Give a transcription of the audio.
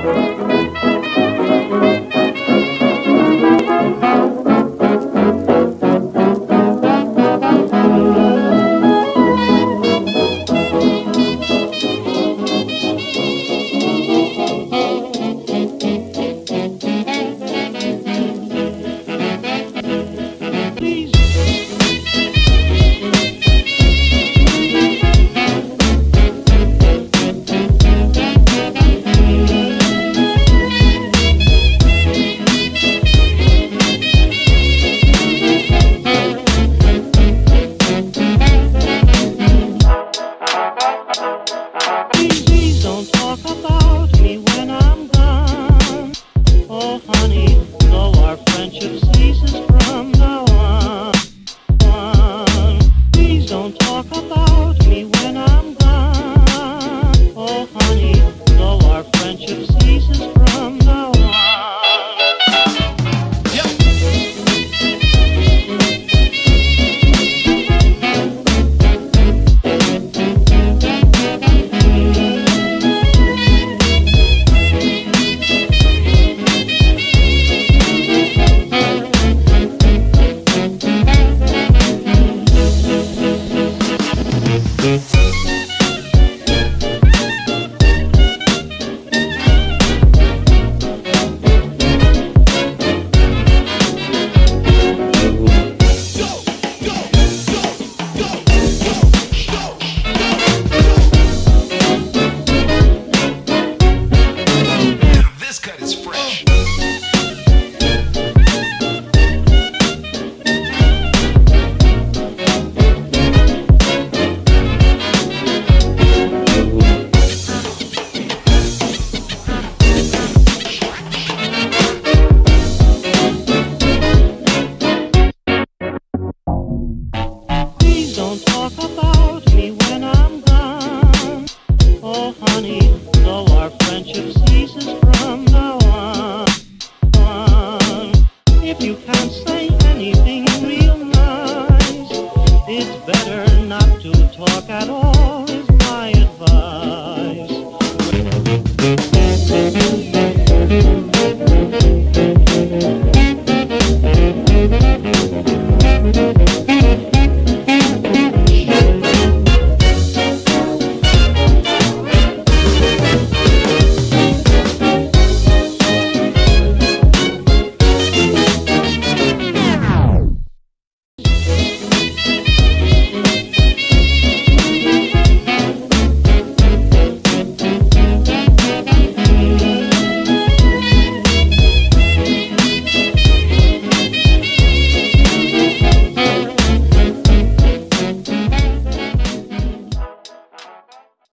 Please, honey, honey, though our friendship ceases from now on. If you can't say anything real nice, it's better not to talk at all.